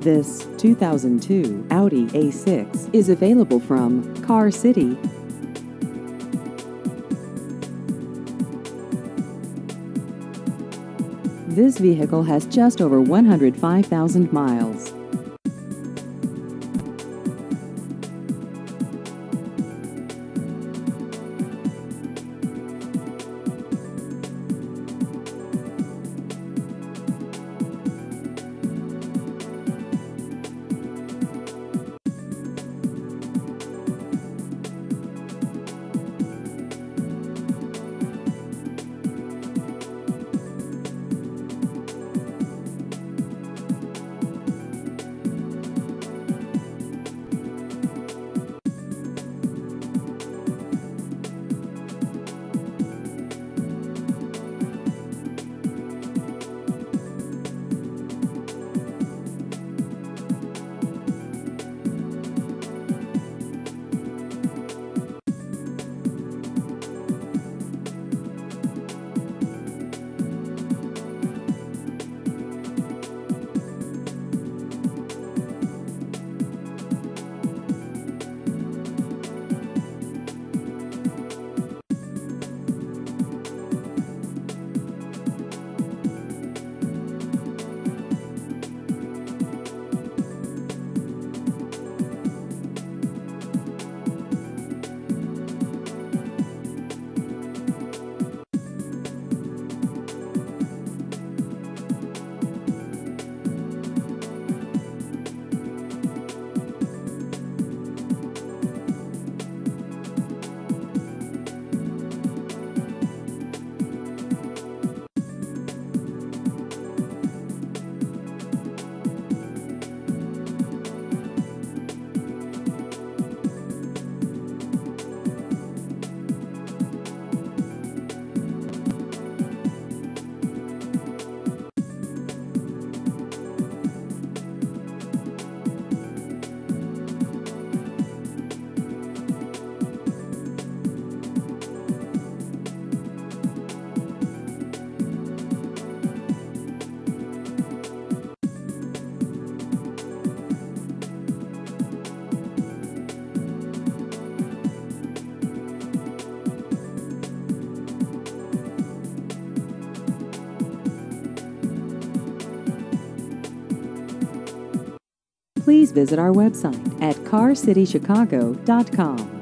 This 2002 Audi A6 is available from Car City. This vehicle has just over 105,000 miles. Please visit our website at carcitychicago.com.